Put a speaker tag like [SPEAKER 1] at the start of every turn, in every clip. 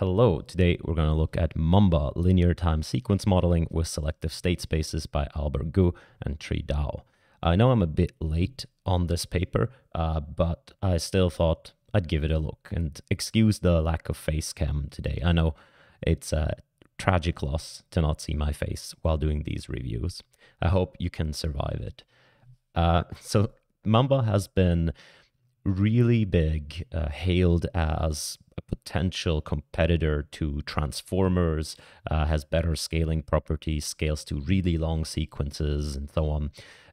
[SPEAKER 1] Hello, today we're going to look at Mamba linear time sequence modeling with selective state spaces by Albert Gu and Tri Dao. I know I'm a bit late on this paper, uh, but I still thought I'd give it a look and excuse the lack of face cam today. I know it's a tragic loss to not see my face while doing these reviews. I hope you can survive it. Uh, so Mamba has been really big, uh, hailed as a potential competitor to transformers, uh, has better scaling properties, scales to really long sequences, and so on.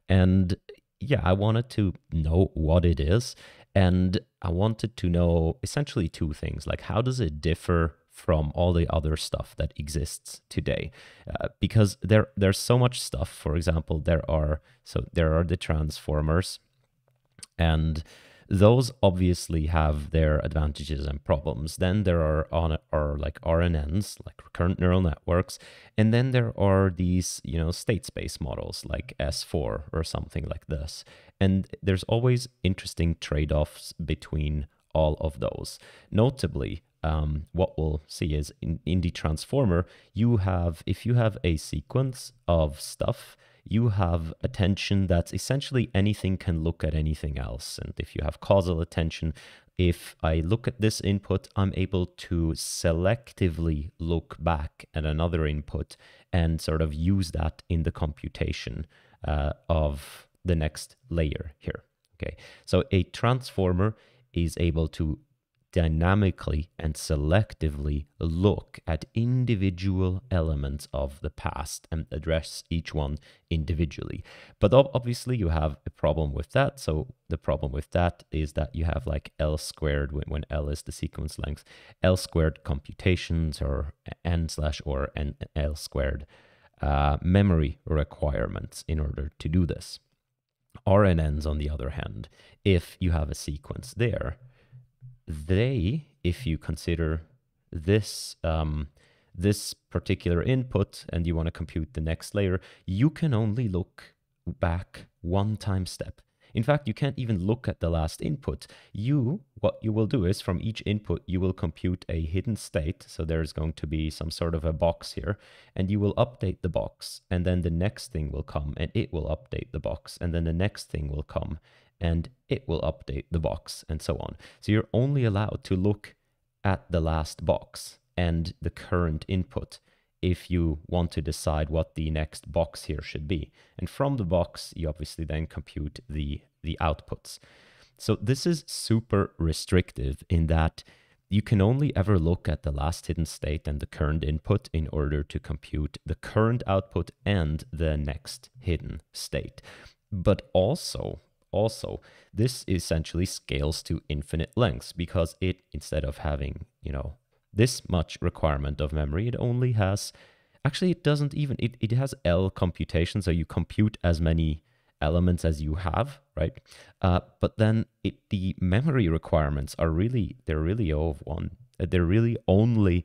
[SPEAKER 1] And yeah, I wanted to know what it is. And I wanted to know essentially two things like, how does it differ from all the other stuff that exists today uh, because there there's so much stuff for example there are so there are the transformers and those obviously have their advantages and problems. Then there are on are like RNNs, like recurrent neural networks, and then there are these you know state space models like S4 or something like this. And there's always interesting trade-offs between all of those. Notably, um, what we'll see is in, in the transformer, you have if you have a sequence of stuff you have attention that's essentially anything can look at anything else. And if you have causal attention, if I look at this input, I'm able to selectively look back at another input and sort of use that in the computation uh, of the next layer here. Okay, so a transformer is able to dynamically and selectively look at individual elements of the past and address each one individually. But obviously, you have a problem with that. So, the problem with that is that you have like L squared when, L is the sequence length, L squared computations or N slash or N, L squared uh, memory requirements in order to do this. RNNs, on the other hand, if you have a sequence there, they, if you consider this um, this particular input and you want to compute the next layer, you can only look back one time step. In fact, you can't even look at the last input. You, what you will do is from each input, you will compute a hidden state. So there's going to be some sort of a box here and you will update the box. And then the next thing will come and it will update the box. And then the next thing will come and it will update the box and so on. So you're only allowed to look at the last box and the current input if you want to decide what the next box here should be. And from the box, you obviously then compute the, the outputs. So this is super restrictive in that you can only ever look at the last hidden state and the current input in order to compute the current output and the next hidden state. But also, also this essentially scales to infinite lengths because it instead of having you know this much requirement of memory it only has actually it doesn't even it, it has l computation so you compute as many elements as you have right? Uh, but then it the memory requirements are really they're really of one. They're really only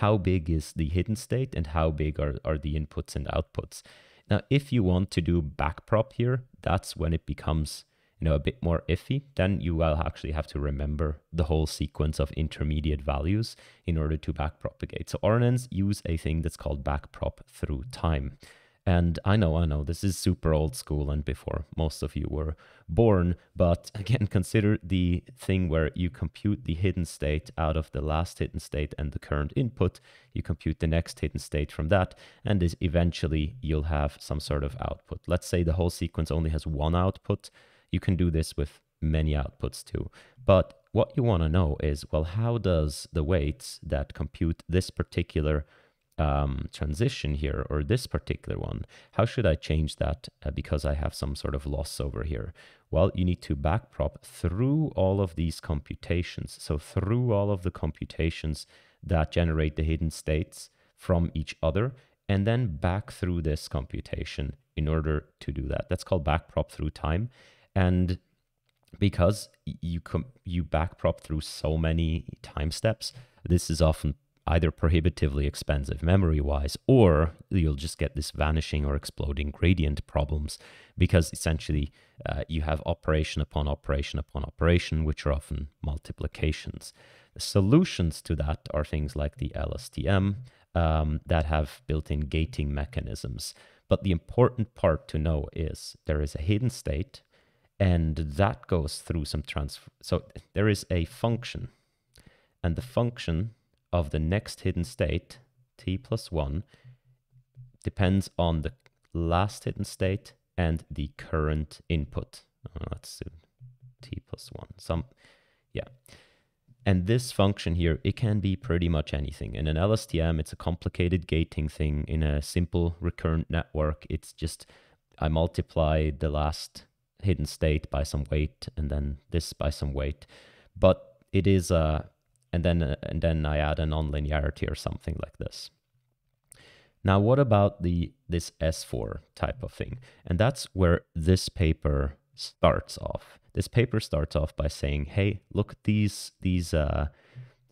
[SPEAKER 1] how big is the hidden state and how big are, are the inputs and outputs. Now, if you want to do backprop here, that's when it becomes you know a bit more iffy. Then you will actually have to remember the whole sequence of intermediate values in order to backpropagate. So RNNs use a thing that's called backprop through time. And I know, I know, this is super old school and before most of you were born. But again, consider the thing where you compute the hidden state out of the last hidden state and the current input. You compute the next hidden state from that. And this eventually you'll have some sort of output. Let's say the whole sequence only has one output. You can do this with many outputs too. But what you want to know is, well, how does the weights that compute this particular um, transition here or this particular one, how should I change that uh, because I have some sort of loss over here? Well, you need to backprop through all of these computations. So through all of the computations that generate the hidden states from each other and then back through this computation in order to do that. That's called backprop through time. And because you you backprop through so many time steps, this is often either prohibitively expensive memory wise, or you'll just get this vanishing or exploding gradient problems because essentially uh, you have operation upon operation upon operation, which are often multiplications. The solutions to that are things like the LSTM um, that have built in gating mechanisms. But the important part to know is there is a hidden state, and that goes through some transfer. So there is a function, and the function of the next hidden state, t plus 1, depends on the last hidden state and the current input. Oh, let's do t plus 1. Some, yeah. And this function here, it can be pretty much anything. In an LSTM, it's a complicated gating thing. In a simple recurrent network, it's just I multiply the last hidden state by some weight and then this by some weight. But it is a, and then, uh, and then I add a nonlinearity or something like this. Now, what about the this S4 type of thing? And that's where this paper starts off. This paper starts off by saying, "Hey, look at these these uh,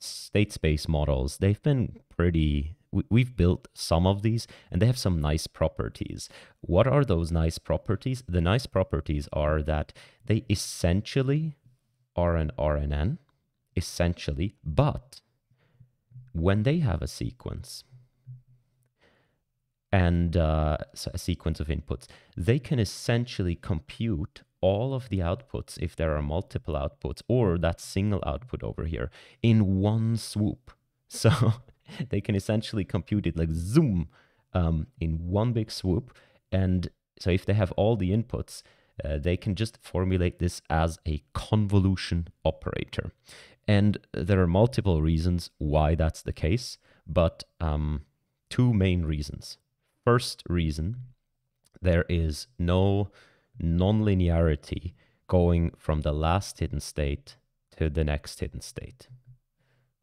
[SPEAKER 1] state space models. They've been pretty. We, have built some of these, and they have some nice properties. What are those nice properties? The nice properties are that they essentially are an RNN, essentially, but when they have a sequence." and uh, a sequence of inputs, they can essentially compute all of the outputs, if there are multiple outputs, or that single output over here, in one swoop. So they can essentially compute it like zoom um, in one big swoop. And so if they have all the inputs, uh, they can just formulate this as a convolution operator. And there are multiple reasons why that's the case, but um, two main reasons. First reason, there is no nonlinearity going from the last hidden state to the next hidden state.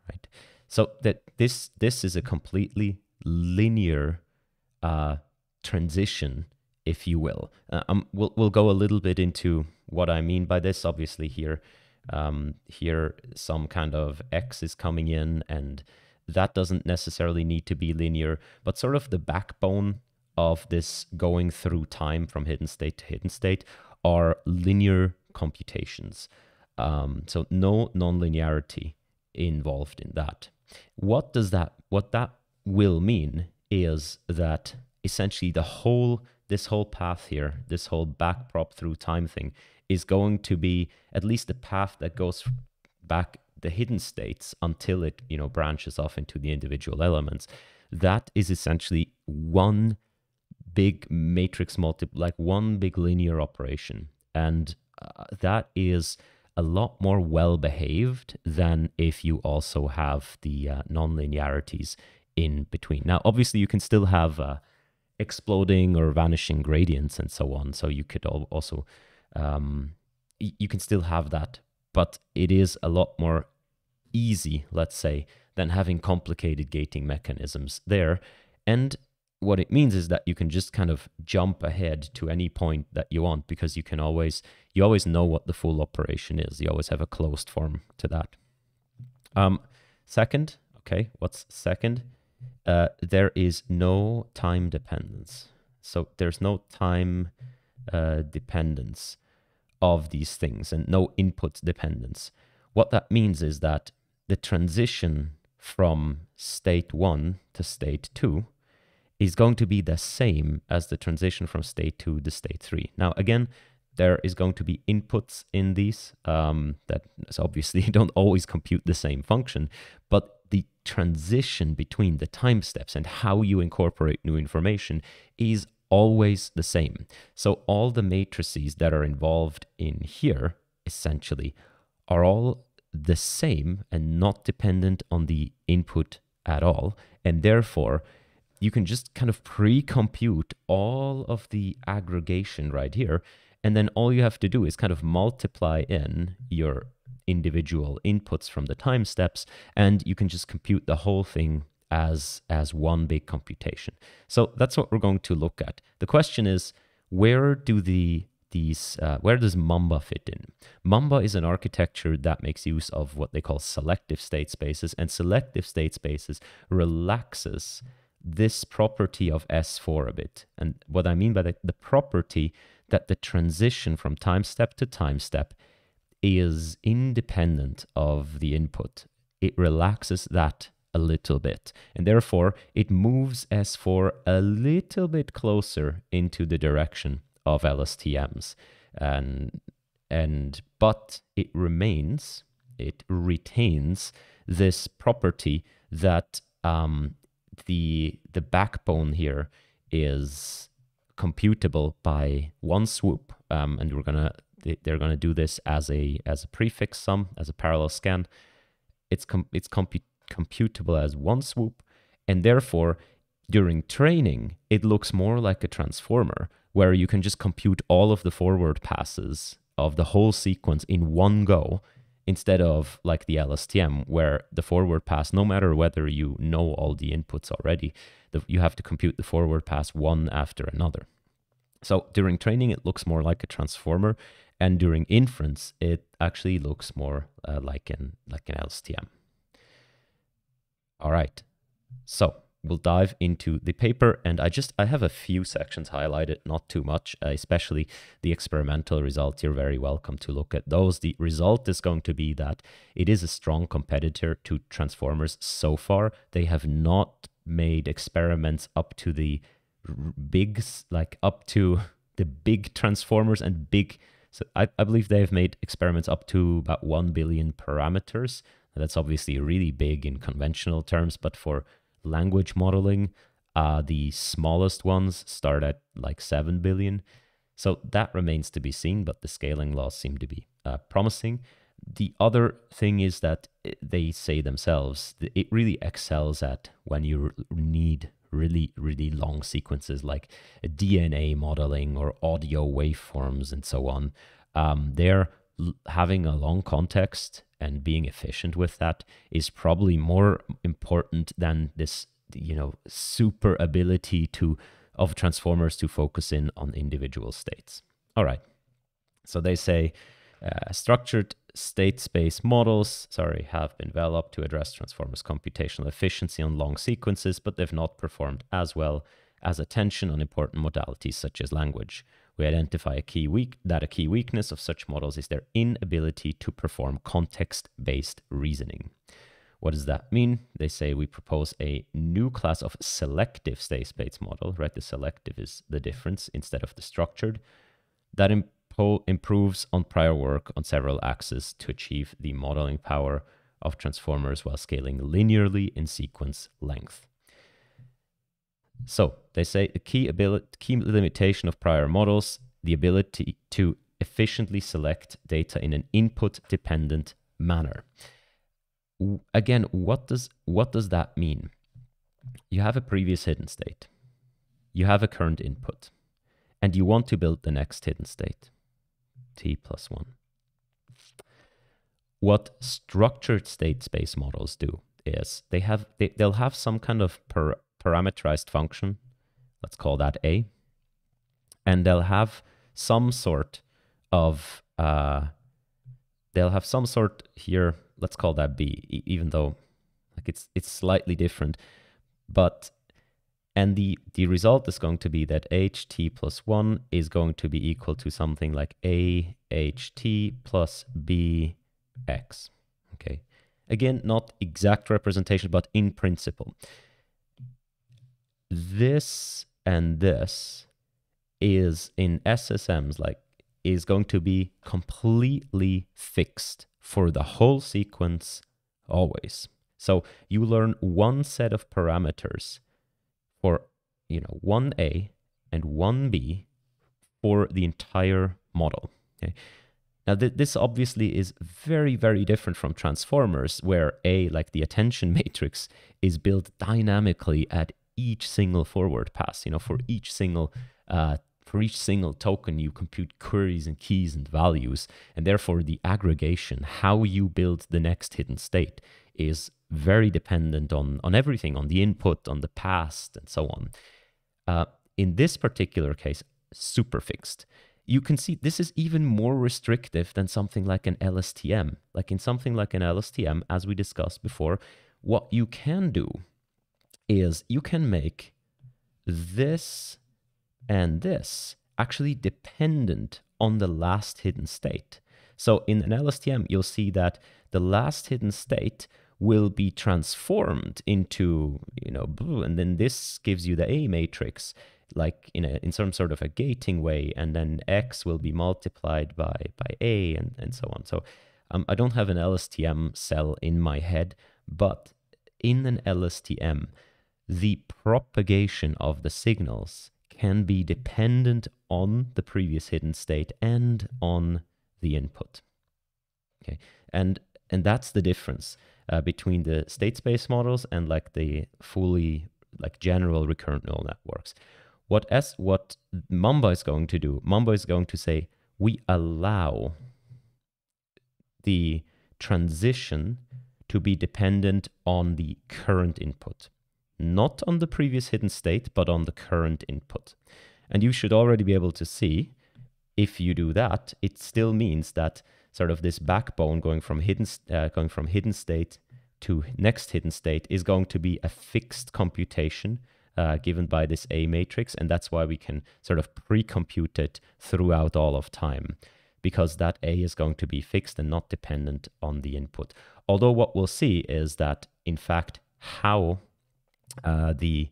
[SPEAKER 1] Right. So that this this is a completely linear uh, transition, if you will. Uh, um, we'll we'll go a little bit into what I mean by this. Obviously, here um, here some kind of x is coming in, and that doesn't necessarily need to be linear, but sort of the backbone of this going through time from hidden state to hidden state are linear computations. Um, so no nonlinearity involved in that. What does that what that will mean is that essentially the whole this whole path here, this whole backprop through time thing is going to be at least a path that goes back the hidden states until it, you know, branches off into the individual elements. That is essentially one big matrix multi, like one big linear operation. And uh, that is a lot more well behaved than if you also have the uh, non-linearities in between. Now, obviously, you can still have uh, exploding or vanishing gradients and so on. So you could also, um, you can still have that, but it is a lot more easy, let's say, than having complicated gating mechanisms there. And what it means is that you can just kind of jump ahead to any point that you want because you can always you always know what the full operation is. You always have a closed form to that. Um, second, okay, what's second? Uh, there is no time dependence. So there's no time uh, dependence of these things and no input dependence. What that means is that the transition from state one to state two is going to be the same as the transition from state 2 to state 3. Now, again, there is going to be inputs in these um, that obviously don't always compute the same function, but the transition between the time steps and how you incorporate new information is always the same. So all the matrices that are involved in here essentially are all the same and not dependent on the input at all. And therefore, you can just kind of pre-compute all of the aggregation right here. And then all you have to do is kind of multiply in your individual inputs from the time steps, and you can just compute the whole thing as, as one big computation. So that's what we're going to look at. The question is, where do the these uh, where does Mamba fit in? Mamba is an architecture that makes use of what they call selective state spaces, and selective state spaces relaxes this property of S4 a bit. And what I mean by that, the property that the transition from time step to time step is independent of the input. It relaxes that a little bit. And therefore, it moves S4 a little bit closer into the direction of LSTMs. And, and but it remains, it retains this property that um, the the backbone here is computable by one swoop, um, and we're gonna they're gonna do this as a as a prefix sum as a parallel scan. It's com- it's compu- computable as one swoop, and therefore during training it looks more like a transformer where you can just compute all of the forward passes of the whole sequence in one go instead of like the LSTM, where the forward pass, no matter whether you know all the inputs already, the, you have to compute the forward pass one after another. So during training, it looks more like a transformer, and during inference, it actually looks more uh, like an like an LSTM. All right, so we'll dive into the paper and i just i have a few sections highlighted not too much uh, especially the experimental results. You're very welcome to look at those. The result is going to be that it is a strong competitor to transformers so far. They have not made experiments up to the big like up to the big transformers and big so I, I believe they've made experiments up to about 1 billion parameters. That's obviously really big in conventional terms but for language modeling. Uh, the smallest ones start at like 7 billion. So that remains to be seen, but the scaling laws seem to be uh, promising. The other thing is that they say themselves it really excels at when you need really, really long sequences like DNA modeling or audio waveforms and so on. Um, they're having a long context and being efficient with that is probably more important than this you know super ability to of transformers to focus in on individual states. All right. So they say uh, structured state space models sorry have been developed to address transformers computational efficiency on long sequences but they've not performed as well as attention on important modalities such as language we identify a key weak that a key weakness of such models is their inability to perform content-based reasoning. What does that mean? They say we propose a new class of selective state space model, right? The selective is the difference instead of the structured, that impo- improves on prior work on several axes to achieve the modeling power of transformers while scaling linearly in sequence length. So they say a key ability, key limitation of prior models, the ability to efficiently select data in an input-dependent manner. Again, what does what does that mean? You have a previous hidden state, you have a current input, and you want to build the next hidden state, t plus one. What structured state space models do is they have they, they'll have some kind of per, parameterized function. Let's call that A. And they'll have some sort of, uh, they'll have some sort here, let's call that B, even though like it's, it's slightly different. But, and the, the result is going to be that ht plus 1 is going to be equal to something like a ht plus bx. Okay. Again, not exact representation, but in principle this and this is in SSMs like is going to be completely fixed for the whole sequence always. So you learn one set of parameters for you know 1A and 1B for the entire model. Okay. Now th this obviously is very very different from transformers where A like the attention matrix is built dynamically at each single forward pass. You know, for each single uh, for each single token, you compute queries and keys and values, and therefore the aggregation, how you build the next hidden state, is very dependent on on everything, on the input, on the past, and so on. Uh, in this particular case, super fixed. you can see this is even more restrictive than something like an LSTM. Like in something like an LSTM, as we discussed before, what you can do is you can make this and this actually dependent on the last hidden state. So in an LSTM, you'll see that the last hidden state will be transformed into, you know, blue, and then this gives you the A matrix like in a in some sort of a gating way, and then X will be multiplied by by A and, and so on. So um, I don't have an LSTM cell in my head, but in an LSTM, the propagation of the signals can be dependent on the previous hidden state and on the input. Okay, and and that's the difference uh, between the state space models and like the fully like general recurrent neural networks. What S what Mamba is going to do, Mamba is going to say we allow the transition to be dependent on the current input, not on the previous hidden state, but on the current input. And you should already be able to see if you do that, it still means that sort of this backbone going from hidden uh, going from hidden state to next hidden state is going to be a fixed computation uh, given by this A matrix, and that's why we can sort of pre-compute it throughout all of time because that A is going to be fixed and not dependent on the input. Although what we'll see is that, in fact, how uh, the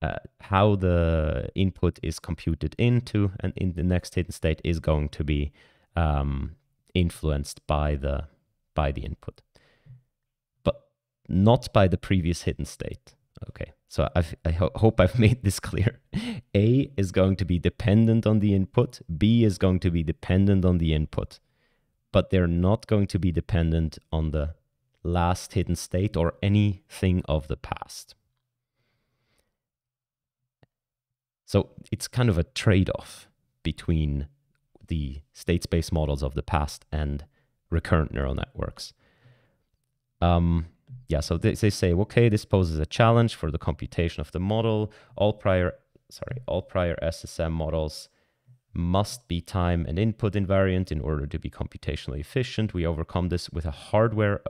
[SPEAKER 1] uh, how the input is computed into and in the next hidden state is going to be um, influenced by the by the input, but not by the previous hidden state. Okay, so I've, i ho hope I've made this clear. A is going to be dependent on the input. B is going to be dependent on the input, but they're not going to be dependent on the last hidden state or anything of the past. So it's kind of a trade-off between the state space models of the past and recurrent neural networks. Um, yeah, so they, they say, okay, this poses a challenge for the computation of the model. All prior, sorry, all prior SSM models must be time and input invariant in order to be computationally efficient. We overcome this with a hardware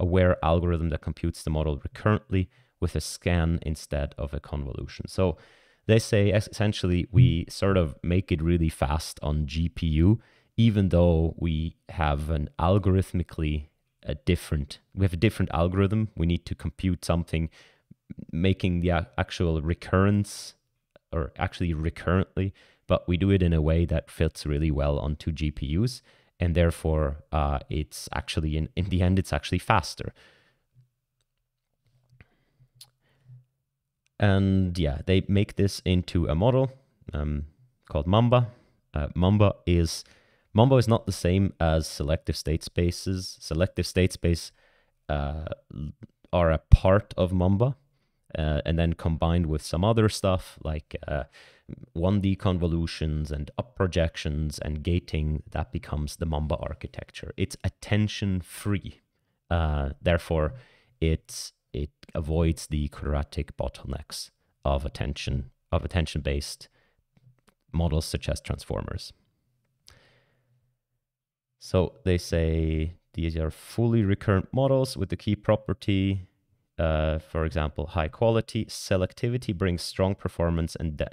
[SPEAKER 1] aware algorithm that computes the model recurrently with a scan instead of a convolution. So they say essentially we sort of make it really fast on GPU, even though we have an algorithmically a different we have a different algorithm. We need to compute something making the actual recurrence or actually recurrently but we do it in a way that fits really well onto gpus and therefore uh, it's actually in, in the end it's actually faster and yeah they make this into a model um, called mamba uh, mamba is Mamba is not the same as selective state spaces. Selective state space uh, are a part of Mamba, uh, and then combined with some other stuff like uh, 1D convolutions and up projections and gating, that becomes the Mamba architecture. It's attention free. Uh, therefore, it it avoids the quadratic bottlenecks of attention of attention based models such as transformers. So they say these are fully recurrent models with the key property, uh, for example, high quality. Selectivity brings strong performance and de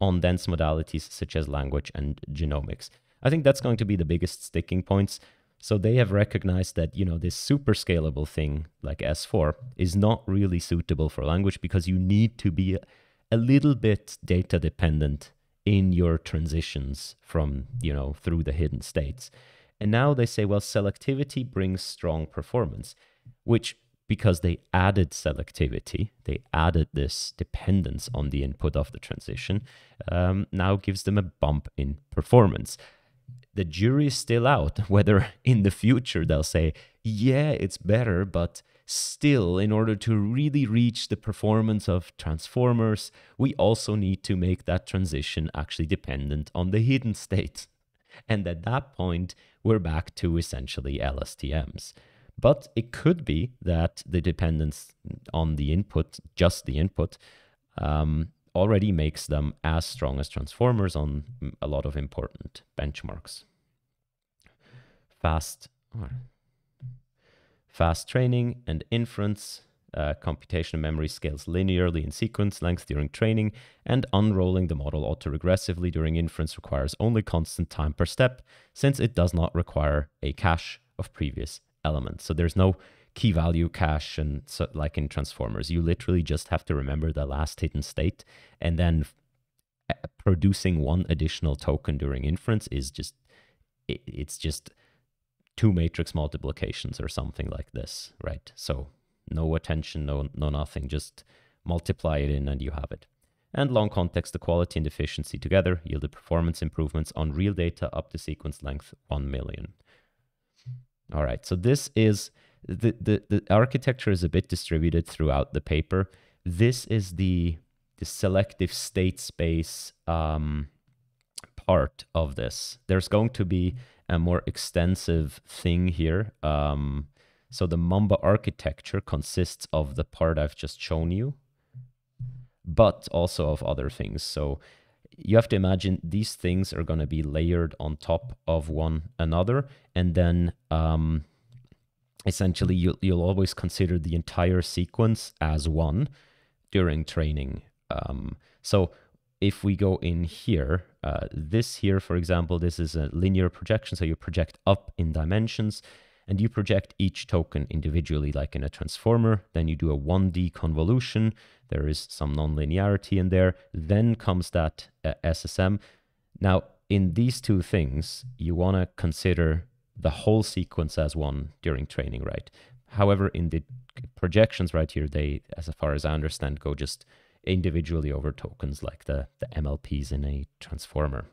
[SPEAKER 1] on dense modalities such as language and genomics. I think that's going to be the biggest sticking points. So they have recognized that, you know, this super scalable thing like S4 is not really suitable for language because you need to be a little bit data dependent in your transitions from, you know, through the hidden states. And now they say, well, selectivity brings strong performance, which because they added selectivity, they added this dependence on the input of the transition, um, now gives them a bump in performance. The jury is still out whether in the future they'll say, yeah, it's better, but still, in order to really reach the performance of transformers, we also need to make that transition actually dependent on the hidden state. And at that point, we're back to essentially LSTMs. But it could be that the dependence on the input, just the input, um, already makes them as strong as transformers on a lot of important benchmarks. Fast, fast training and inference uh, computation memory scales linearly in sequence length during training, and unrolling the model autoregressively during inference requires only constant time per step, since it does not require a cache of previous elements. So there's no key value cache and so, like in transformers. You literally just have to remember the last hidden state, and then producing one additional token during inference is just it, it's just two matrix multiplications or something like this, right? So no attention, no, no nothing, just multiply it in and you have it. And long context, the quality and efficiency together yielded performance improvements on real data up to sequence length 1 million. All right, so this is, the, the, the architecture is a bit distributed throughout the paper. This is the, the selective state space um, part of this. There's going to be a more extensive thing here. Um, so the Mamba architecture consists of the part I've just shown you, but also of other things. So you have to imagine these things are going to be layered on top of one another. And then um, essentially you'll, you'll always consider the entire sequence as one during training. Um, so if we go in here, uh, this here, for example, this is a linear projection. So you project up in dimensions and you project each token individually like in a transformer. Then you do a 1D convolution. There is some nonlinearity in there. Then comes that uh, SSM. Now, in these two things, you want to consider the whole sequence as one during training, right? However, in the projections right here, they, as far as I understand, go just individually over tokens like the, the MLPs in a transformer.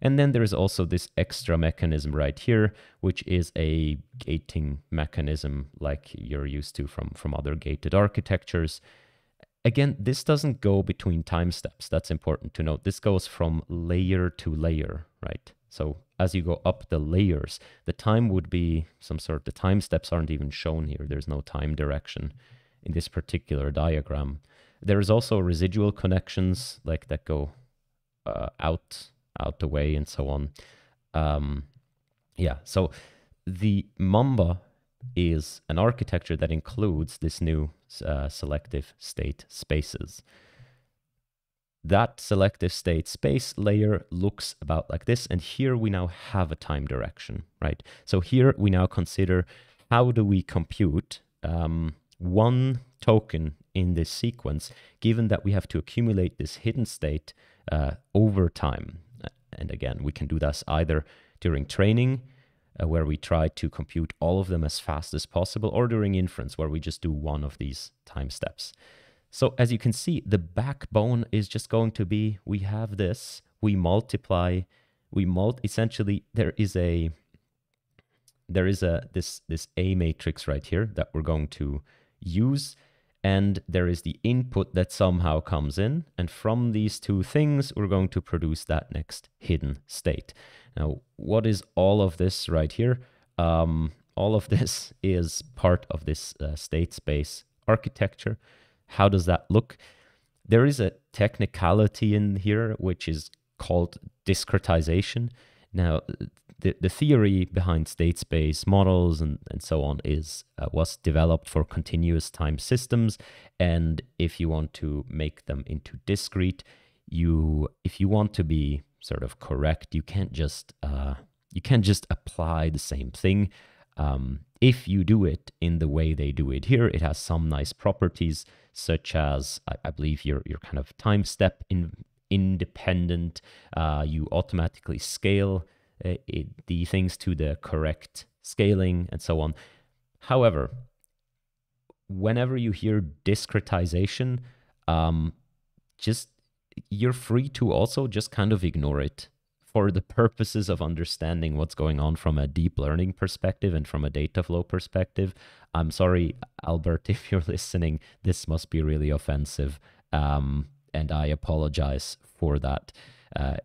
[SPEAKER 1] And then there is also this extra mechanism right here, which is a gating mechanism like you're used to from, from other gated architectures. Again, this doesn't go between time steps. That's important to note. This goes from layer to layer, right? So as you go up the layers, the time would be some sort, the time steps aren't even shown here. There's no time direction in this particular diagram. There is also residual connections like that go uh, out out the way and so on. Um, yeah, so the Mamba is an architecture that includes this new uh, selective state spaces. That selective state space layer looks about like this. And here we now have a time direction, right? So here we now consider how do we compute um, one token in this sequence, given that we have to accumulate this hidden state uh, over time. And again, we can do this either during training, uh, where we try to compute all of them as fast as possible, or during inference, where we just do one of these time steps. So as you can see, the backbone is just going to be, we have this, we multiply, we mult essentially there is a there is a this this A matrix right here that we're going to use and there is the input that somehow comes in. And from these two things, we're going to produce that next hidden state. Now, what is all of this right here? Um, all of this is part of this uh, state space architecture. How does that look? There is a technicality in here, which is called discretization. Now, the, the theory behind state space models and, and so on is uh, was developed for continuous time systems and if you want to make them into discrete you if you want to be sort of correct you can't just uh, you can't just apply the same thing um, if you do it in the way they do it here it has some nice properties such as i, I believe your your kind of time step in independent uh, you automatically scale uh, it, the things to the correct scaling and so on. However, whenever you hear discretization, um, just you're free to also just kind of ignore it for the purposes of understanding what's going on from a deep learning perspective and from a data flow perspective. I'm sorry, Albert, if you're listening, this must be really offensive. Um, and I apologize for that. Uh,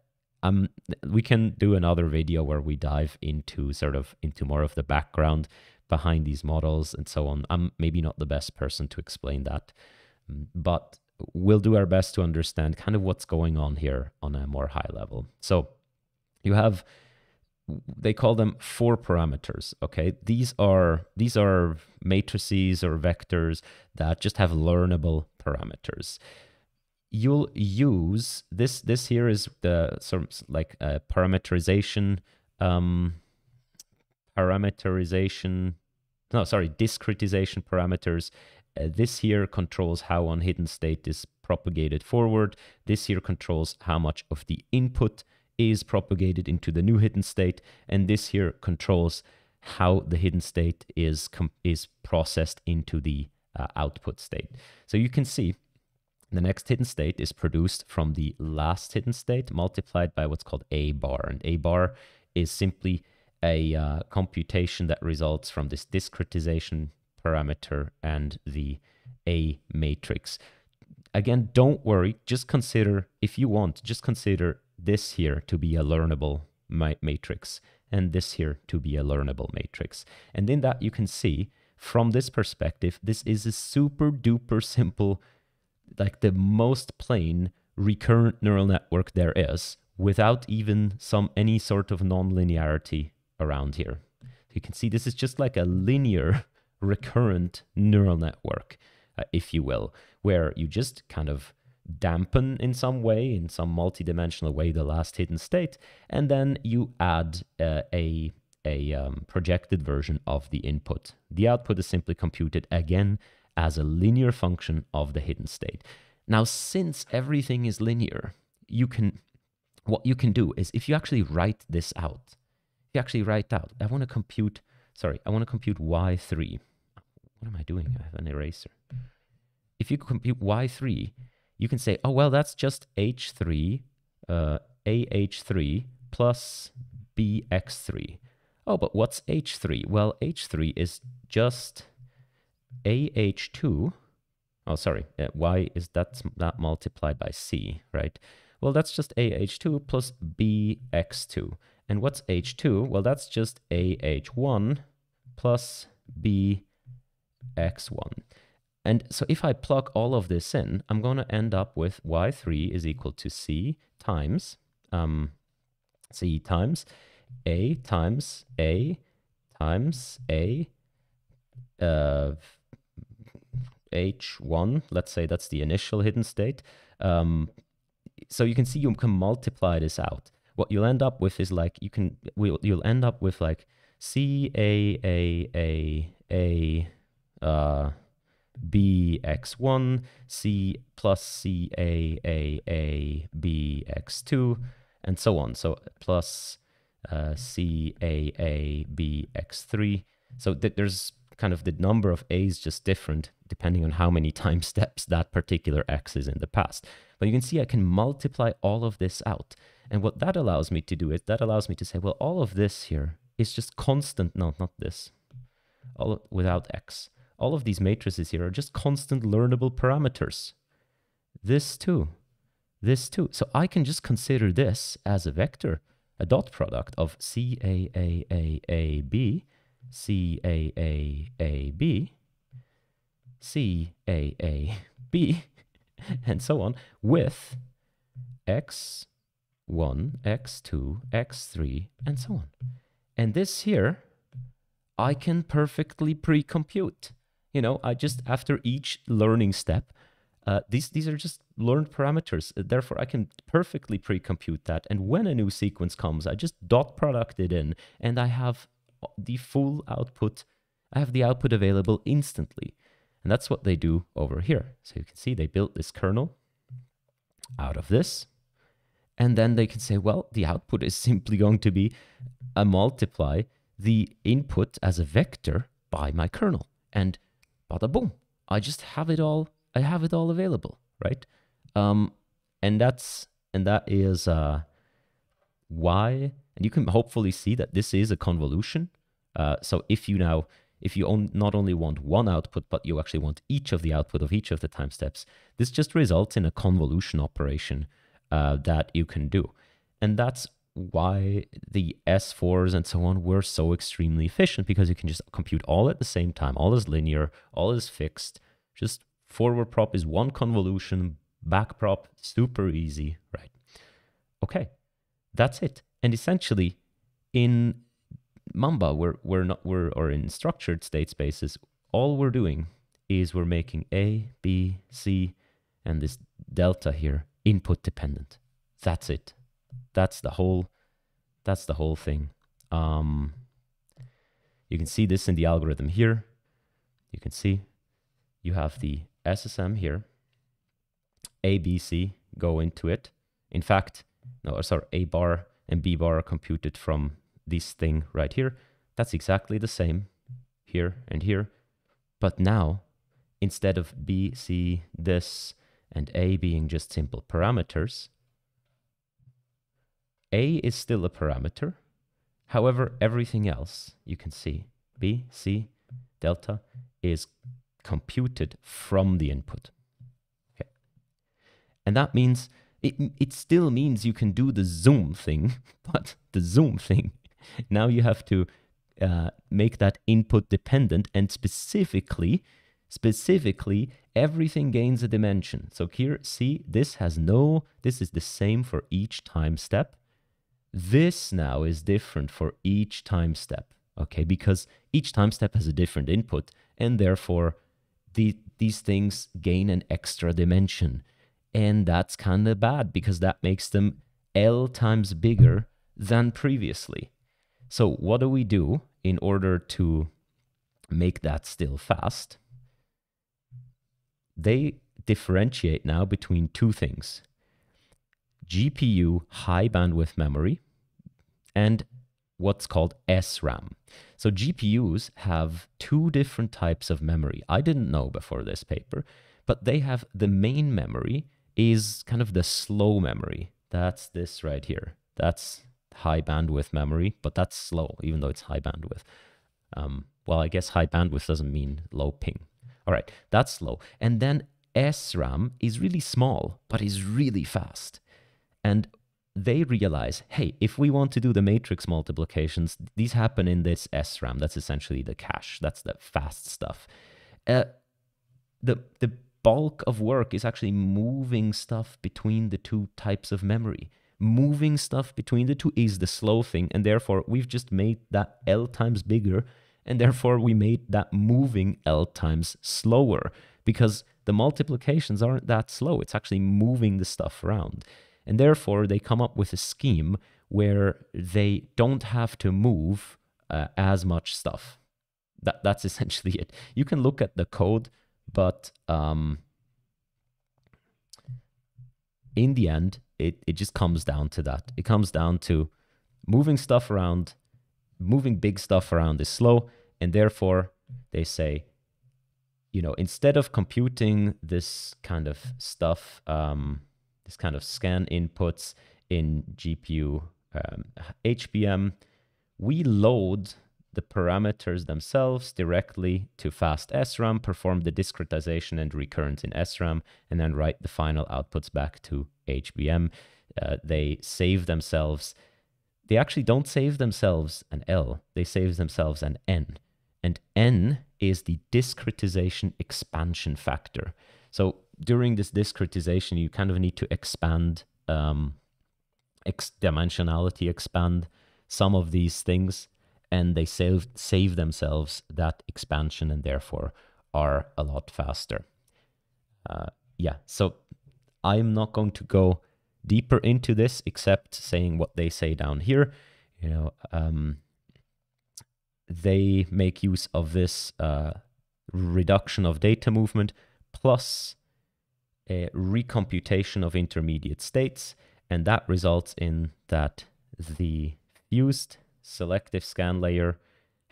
[SPEAKER 1] um, we can do another video where we dive into sort of into more of the background behind these models and so on. I'm maybe not the best person to explain that, mm, but we'll do our best to understand kind of what's going on here on a more high level. So you have they call them four parameters okay? These are these are matrices or vectors that just have learnable parameters. You'll use this this here is the sort of like a parameterization um parameterization no sorry discretization parameters. Uh, this here controls how one hidden state is propagated forward. This here controls how much of the input is propagated into the new hidden state. And this here controls how the hidden state is, is processed into the uh, output state. So you can see the next hidden state is produced from the last hidden state multiplied by what's called a bar. And a bar is simply a uh, computation that results from this discretization parameter and the A matrix. Again, don't worry, just consider, if you want, just consider this here to be a learnable ma matrix and this here to be a learnable matrix. And in that you can see from this perspective, this is a super duper simple, like the most plain recurrent neural network there is without even some any sort of non-linearity around here. You can see this is just like a linear recurrent neural network, uh, if you will, where you just kind of dampen in some way, in some multidimensional way, the last hidden state, and then you add uh, a a um, projected version of the input. The output is simply computed again as a linear function of the hidden state. Now, since everything is linear, you can what you can do is if you actually write this out, if you actually write out, I want to compute, sorry, I want to compute y3. What am I doing? I have an eraser. If you compute y3, you can say, oh, well, that's just h3, uh, ah3 plus bx3. Oh, but what's h3? Well, h3 is just ah2. Oh, sorry, uh, y is that, that multiplied by c, right? Well, that's just ah2 plus bx2. And what's h2? Well, that's just ah1 plus b x1. And so if I plug all of this in, I'm going to end up with y3 is equal to c times um, c times a times a times a uh, h1. Let's say that's the initial hidden state. Um, so you can see you can multiply this out. What you'll end up with is like you can we'll, you'll end up with like c a a a a uh, bx1, c plus c a a a bx2, and so on. So plus uh, c a a bx3. So th there's kind of the number of a's just different depending on how many time steps that particular x is in the past. But you can see I can multiply all of this out. And what that allows me to do is that allows me to say, well, all of this here is just constant. No, not this. All without x all of these matrices here are just constant learnable parameters. This too, this too. So I can just consider this as a vector, a dot product of C A A A A B, C A A A B, C A A B, and so on with x1, x2, x3, and so on. And this here, I can perfectly pre-compute you know, I just after each learning step, uh, these these are just learned parameters. Therefore, I can perfectly pre-compute that. And when a new sequence comes, I just dot product it in, and I have the full output. I have the output available instantly, and that's what they do over here. So you can see they built this kernel out of this, and then they can say, well, the output is simply going to be a multiply the input as a vector by my kernel, and bada boom. I just have it all. I have it all available, right? Um, and that's and that is uh, why. And you can hopefully see that this is a convolution. Uh, so if you now if you on, not only want one output, but you actually want each of the output of each of the time steps, this just results in a convolution operation uh, that you can do. And that's why the S4s and so on were so extremely efficient because you can just compute all at the same time. All is linear, all is fixed, just Forward prop is one convolution, back prop, super easy, right? Okay, that's it. And essentially, in Mamba, we're, we're not, we're, or in structured state spaces, all we're doing is we're making A, B, C, and this delta here input dependent. That's it. That's the whole, that's the whole thing. Um, you can see this in the algorithm here. You can see you have the SSM here. A, B, C go into it. In fact, no, sorry, A bar and B bar are computed from this thing right here. That's exactly the same here and here. But now, instead of B, C, this, and A being just simple parameters, A is still a parameter. However, everything else you can see, B, C, delta, is computed from the input. Okay. And that means it, it still means you can do the zoom thing, but the zoom thing, now you have to uh, make that input dependent and specifically, specifically, everything gains a dimension. So here, see, this has no, this is the same for each time step. This now is different for each time step, okay? Because each time step has a different input and therefore the, these things gain an extra dimension. And that's kind of bad because that makes them L times bigger than previously. So what do we do in order to make that still fast? They differentiate now between two things. GPU high bandwidth memory and what's called SRAM. So GPUs have two different types of memory. I didn't know before this paper, but they have the main memory is kind of the slow memory. That's this right here. That's high bandwidth memory, but that's slow, even though it's high bandwidth. Um, well, I guess high bandwidth doesn't mean low ping. All right, that's slow. And then SRAM is really small, but is really fast. And they realize, hey, if we want to do the matrix multiplications, these happen in this SRAM. That's essentially the cache. That's the fast stuff. Uh, the the bulk of work is actually moving stuff between the two types of memory. Moving stuff between the two is the slow thing, and therefore we've just made that L times bigger, and therefore we made that moving L times slower because the multiplications aren't that slow. It's actually moving the stuff around. And therefore, they come up with a scheme where they don't have to move uh, as much stuff. That, that's essentially it. You can look at the code, but um, in the end, it, it just comes down to that. It comes down to moving stuff around, moving big stuff around is slow, and therefore they say, you know, instead of computing this kind of stuff, um, this kind of scan inputs in GPU um, HBM, we load the parameters themselves directly to fast SRAM, perform the discretization and recurrence in SRAM, and then write the final outputs back to HBM. Uh, they save themselves. They actually don't save themselves an L, they save themselves an N. And N is the discretization expansion factor. So during this discretization, you kind of need to expand um, ex- dimensionality, expand some of these things, and they save save themselves that expansion, and therefore are a lot faster. Uh, yeah, so I'm not going to go deeper into this, except saying what they say down here. You know, um, they make use of this uh, reduction of data movement plus a recomputation of intermediate states, and that results in that the fused selective scan layer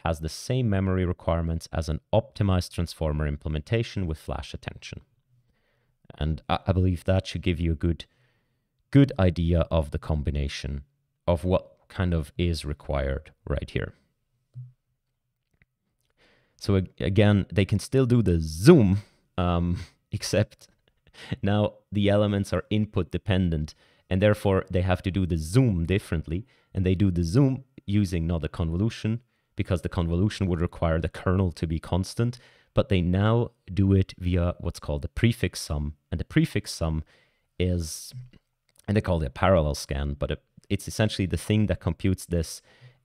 [SPEAKER 1] has the same memory requirements as an optimized transformer implementation with flash attention. And I, believe that should give you a good, good idea of the combination of what kind of is required right here. So again, they can still do the zoom, um, except now the elements are input dependent and therefore they have to do the zoom differently and they do the zoom using not a convolution because the convolution would require the kernel to be constant but they now do it via what's called the prefix sum. And the prefix sum is, and they call it a parallel scan, but it, it's essentially the thing that computes this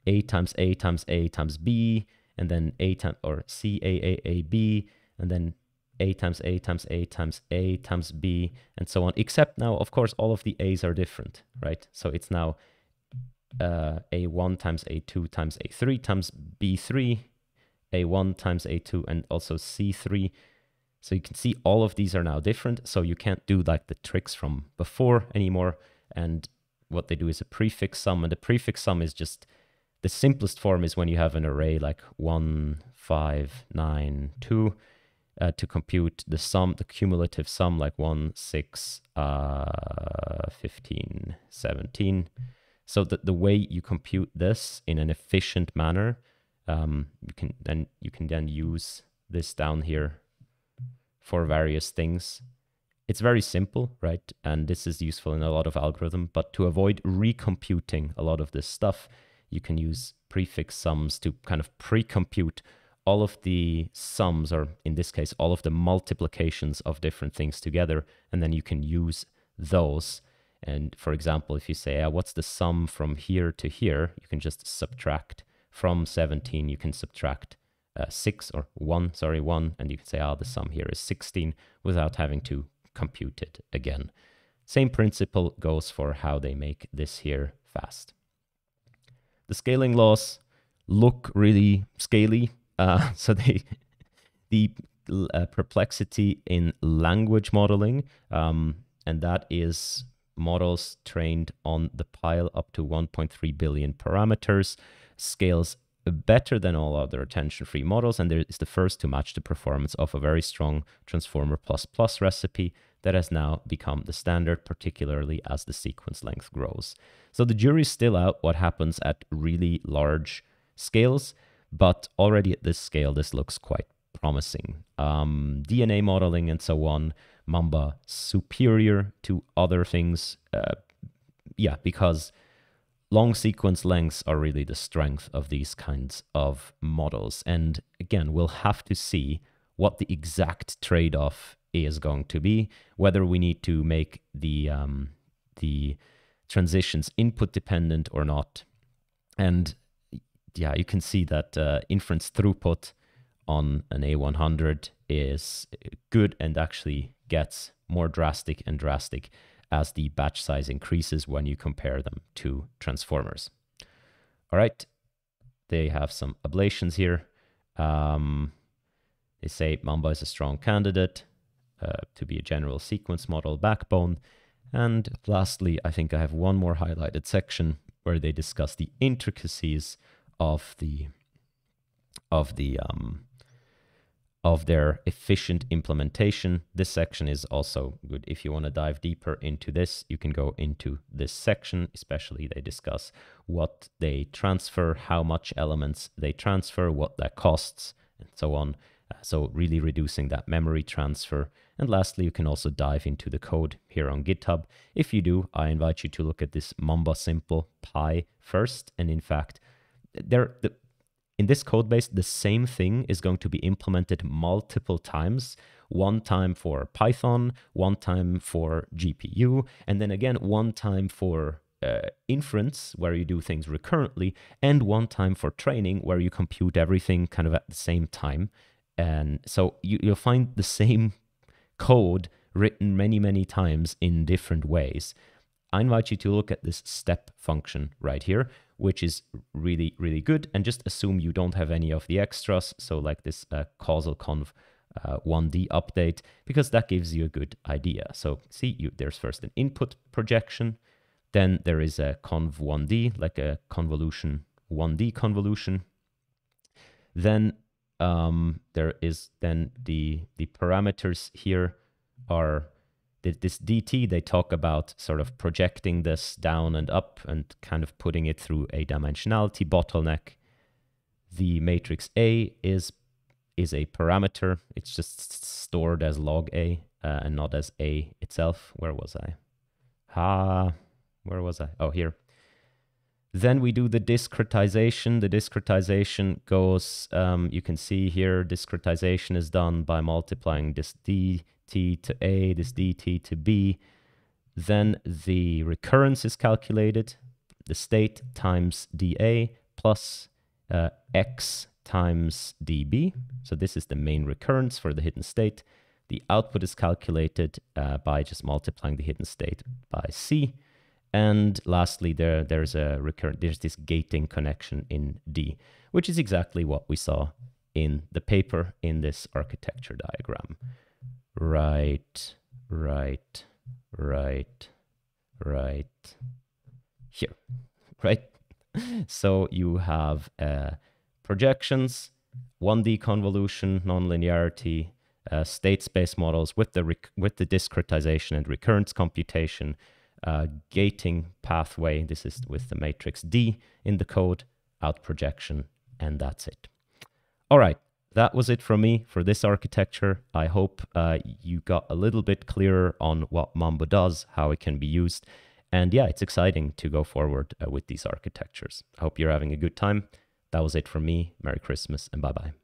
[SPEAKER 1] a times a times a times b, and then a times or c a a a b, and then a times a times a times a times b, and so on. Except now, of course, all of the a's are different, right? So it's now uh, a1 times a2 times a3 times b3, a1 times a2, and also c3. So you can see all of these are now different. So you can't do like the tricks from before anymore. And what they do is a prefix sum, and the prefix sum is just the simplest form is when you have an array like 1, 5, 9, 2 uh, to compute the sum, the cumulative sum like 1, 6, uh, 15, 17. So that the way you compute this in an efficient manner, um, you can then you can then use this down here for various things. It's very simple, right? And this is useful in a lot of algorithm, but to avoid recomputing a lot of this stuff, you can use prefix sums to kind of pre-compute all of the sums, or in this case, all of the multiplications of different things together, and then you can use those. And for example, if you say, uh, what's the sum from here to here, you can just subtract from 17, you can subtract uh, 6 or 1, sorry, 1, and you can say, ah, oh, the sum here is 16 without having to compute it again. Same principle goes for how they make this here fast. The scaling laws look really scaly, uh, so they the uh, perplexity in language modeling, um, and that is models trained on the pile up to 1.3 billion parameters, scales better than all other attention-free models, and there is the first to match the performance of a very strong Transformer++ Plus recipe that has now become the standard, particularly as the sequence length grows. So the jury's still out what happens at really large scales, but already at this scale, this looks quite promising. Um, DNA modeling and so on, Mamba superior to other things. Uh, yeah, because long sequence lengths are really the strength of these kinds of models. And again, we'll have to see what the exact trade off is going to be, whether we need to make the, um, the transitions input dependent or not. And yeah, you can see that uh, inference throughput on an A100 is good and actually gets more drastic and drastic as the batch size increases when you compare them to transformers. All right, they have some ablations here. Um, they say Mamba is a strong candidate uh, to be a general sequence model backbone. And lastly, I think I have one more highlighted section where they discuss the intricacies of the of the um, of their efficient implementation. This section is also good. If you want to dive deeper into this, you can go into this section, especially they discuss what they transfer, how much elements they transfer, what that costs, and so on. Uh, so really reducing that memory transfer. And lastly, you can also dive into the code here on GitHub. If you do, I invite you to look at this Mamba Simple Pi first. And in fact, there the in this code base, the same thing is going to be implemented multiple times. One time for Python, one time for GPU, and then again, one time for uh, inference, where you do things recurrently, and one time for training, where you compute everything kind of at the same time. And so you, you'll find the same code written many, many times in different ways. I invite you to look at this step function right here, which is really, really good. And just assume you don't have any of the extras. So like this uh, causal conv uh, 1D update, because that gives you a good idea. So see, you, there's first an input projection. Then there is a conv 1D, like a convolution 1D convolution. Then um, there is then the, the parameters here are this dt they talk about sort of projecting this down and up and kind of putting it through a dimensionality bottleneck. The matrix a is is a parameter. It's just stored as log a uh, and not as a itself. Where was i? Ha where was i? Oh here. Then we do the discretization. The discretization goes, um, you can see here, discretization is done by multiplying this dt to a, this dt to b. Then the recurrence is calculated, the state times dA plus uh, x times dB. So this is the main recurrence for the hidden state. The output is calculated uh, by just multiplying the hidden state by c. And lastly, there there's a recurrent there's this gating connection in D, which is exactly what we saw in the paper in this architecture diagram. Right, right, right, right here, right? So you have uh, projections, 1D convolution, nonlinearity, uh, state space models with the with the discretization and recurrence computation, uh, gating pathway. This is with the matrix D in the code, out projection, and that's it. All right, that was it from me for this architecture. I hope uh, you got a little bit clearer on what Mamba does, how it can be used. And yeah, it's exciting to go forward uh, with these architectures. I hope you're having a good time. That was it from me. Merry Christmas and bye bye.